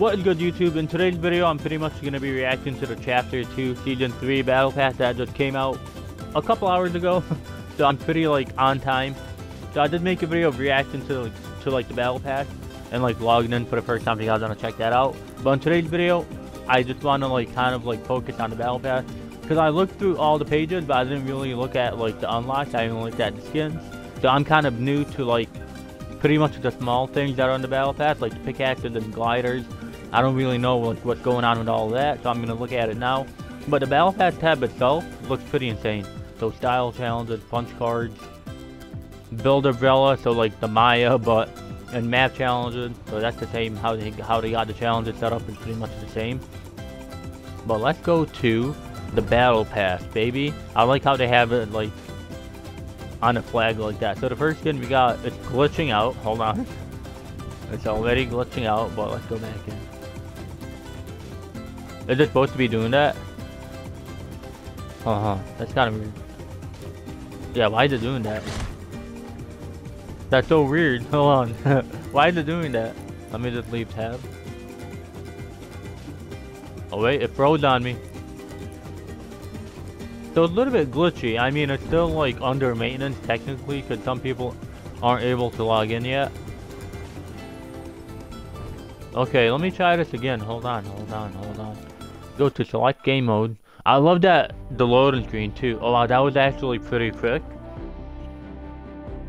What is good YouTube? In today's video I'm pretty much going to be reacting to the Chapter 2 Season 3 Battle Pass that just came out a couple hours ago. so I'm pretty like on time. So I did make a video of reacting to like, to like the Battle Pass and like logging in for the first time if you guys want to check that out. But in today's video I just want to like kind of like focus on the Battle Pass. Because I looked through all the pages but I didn't really look at like the unlocks. I even looked at the skins. So I'm kind of new to like pretty much the small things that are on the battle pass, like the pickaxes and gliders. I don't really know what's going on with all that, so I'm going to look at it now. But the battle pass tab itself looks pretty insane. So style challenges, punch cards, build umbrella, so like the Maya, but and map challenges. So that's the same. How they how they got the challenges set up is pretty much the same. But let's go to the battle pass, baby. I like how they have it like on a flag like that. So the first skin we got, it's glitching out. Hold on. It's already glitching out, but let's go back in. Is it supposed to be doing that? Uh-huh. That's kind of weird. Yeah, why is it doing that? That's so weird. Hold on. why is it doing that? Let me just leave tab. Oh wait, it froze on me. So it's a little bit glitchy. I mean, it's still like under maintenance technically because some people aren't able to log in yet. Okay, let me try this again. Hold on, hold on, hold on. Go to select game mode. I love that the loading screen too. Oh wow, that was actually pretty quick.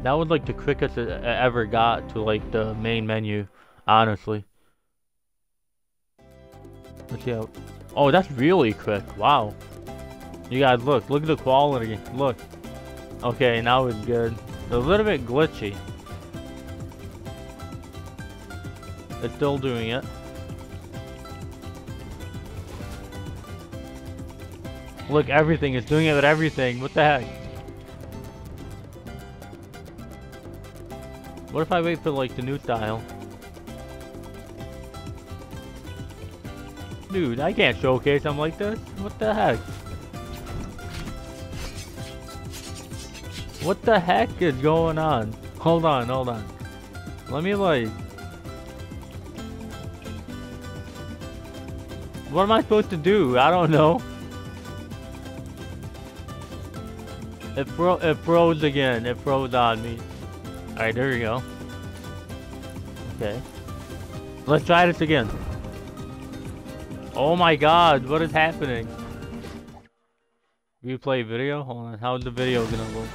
That was like the quickest I ever got to like the main menu, honestly. Let's see how. Oh, that's really quick. Wow. You guys look, look at the quality. Look. Okay, now it's good. A little bit glitchy. It's still doing it. Look, everything is doing it with everything. What the heck? What if I wait for like the new style? Dude, I can't showcase them like this. What the heck? What the heck is going on? Hold on, hold on. Let me like... What am I supposed to do? I don't know. It, fro it froze again. It froze on me. Alright, there we go. Okay. Let's try this again. Oh my god, what is happening? Replay video? Hold on, how's the video gonna look?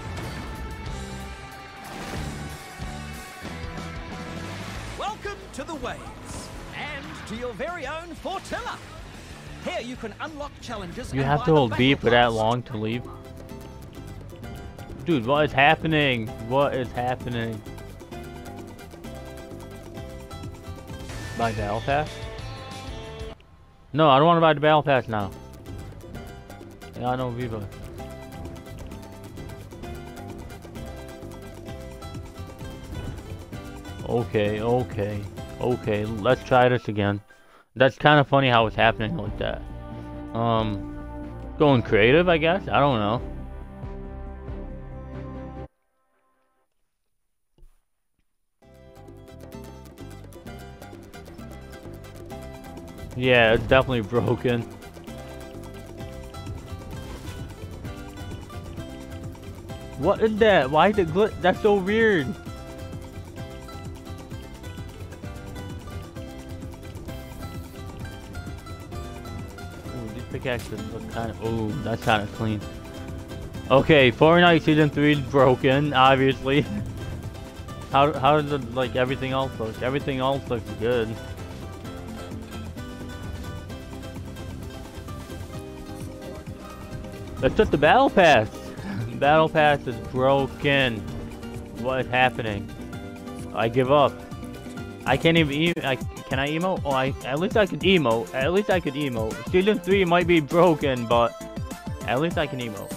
Welcome to the waves and to your very own Fortilla. Here you can unlock challenges. You have to hold B for that long to leave. Dude, what is happening? What is happening? Buy Battle Pass? No, I don't want to buy the Battle Pass now. Yeah, I know Viva. Okay, okay. Okay, let's try this again. That's kind of funny how it's happening like that. Um, going creative, I guess? I don't know. Yeah, it's definitely broken. What is that? Why is it glitch? That's so weird. pickaxe look kind of... Oh, that's kind of clean. Okay, Fortnite Season 3 is broken, obviously. how, how does it, like, everything else look? Everything else looks good. It's just the Battle Pass. battle Pass is broken. What is happening? I give up. I can't even... E I can I emote? Oh, I at least I could emote. At least I could emote. Season 3 might be broken, but at least I can emote.